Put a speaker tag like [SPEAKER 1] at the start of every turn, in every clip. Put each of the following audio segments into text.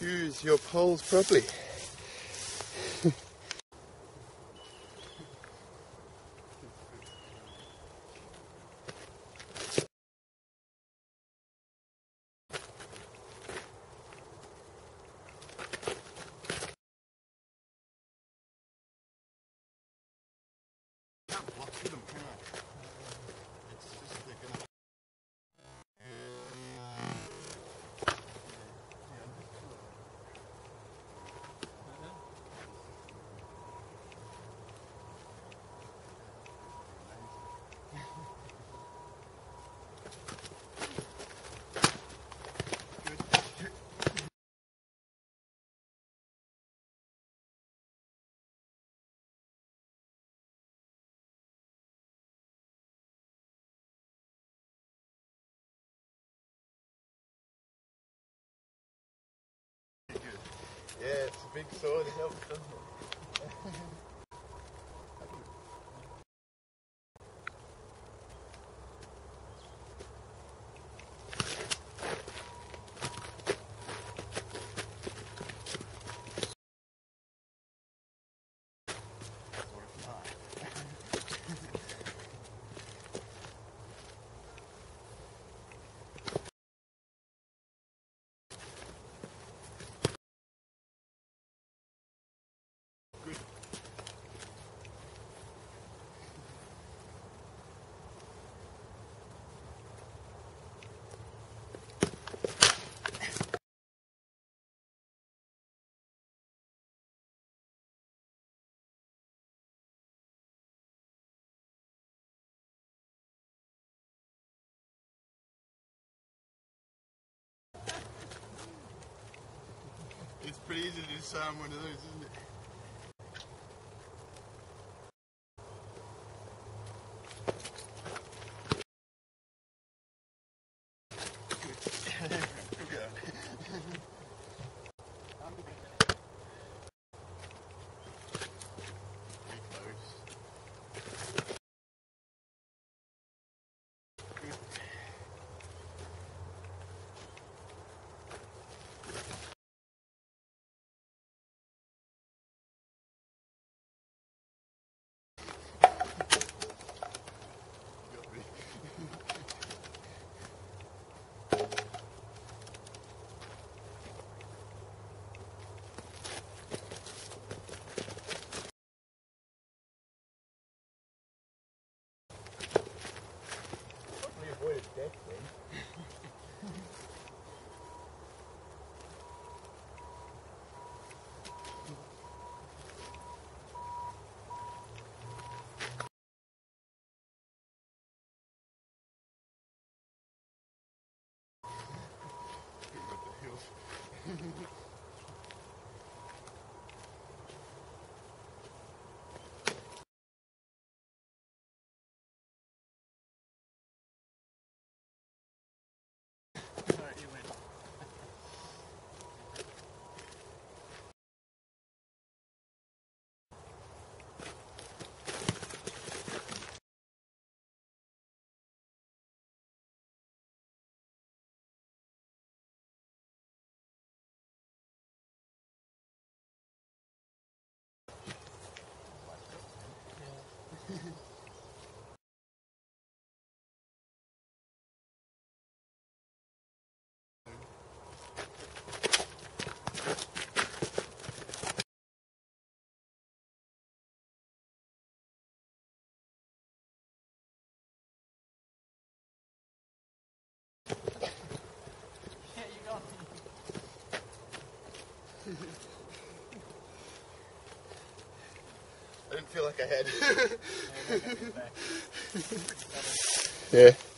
[SPEAKER 1] choose your poles properly. Yeah, it's a big sword. It helps, doesn't it? easy to sign one of those, isn't it?
[SPEAKER 2] Okay. ahead. yeah.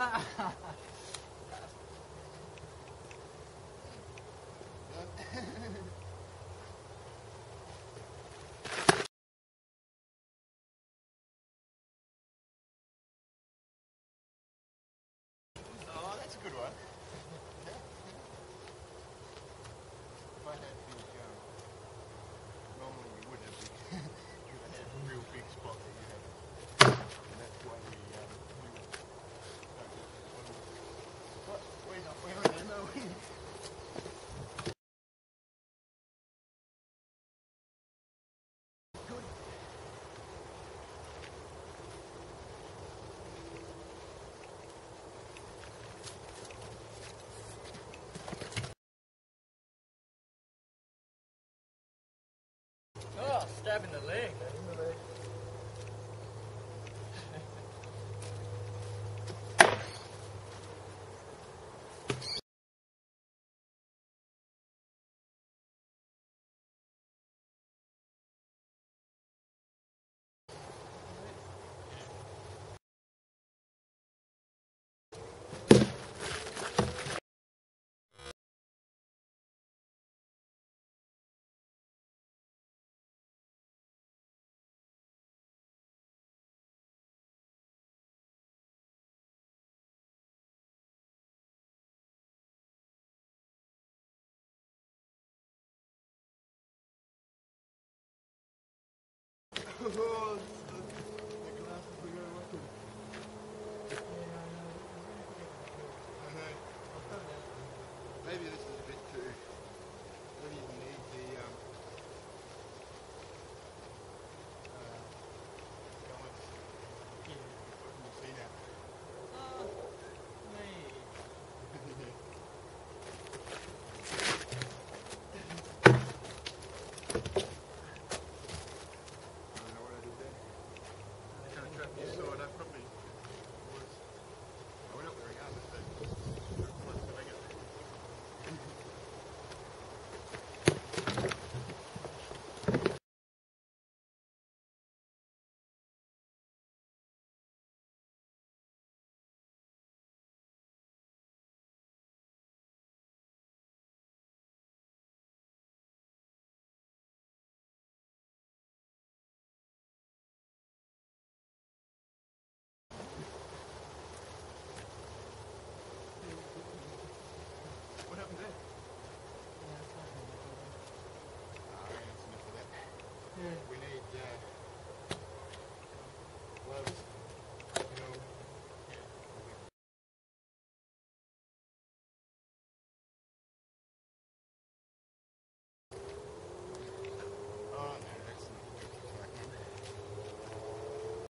[SPEAKER 1] Oh, that's a good one. Oh,